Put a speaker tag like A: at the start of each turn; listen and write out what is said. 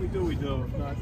A: we do, we do. If not,